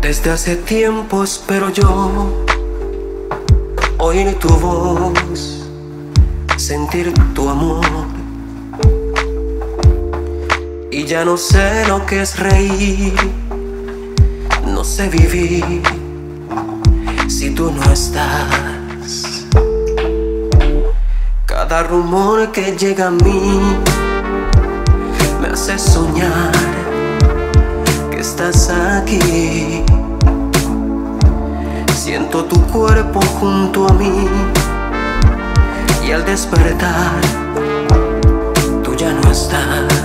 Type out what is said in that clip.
Desde hace tiempo espero yo oír tu voz, sentir tu amor. Y ya no sé lo que es reír, no sé vivir si tú no estás. Cada rumor que llega a mí me hace soñar que estás aquí. Siento tu cuerpo junto a mí y al despertar tú ya no estás.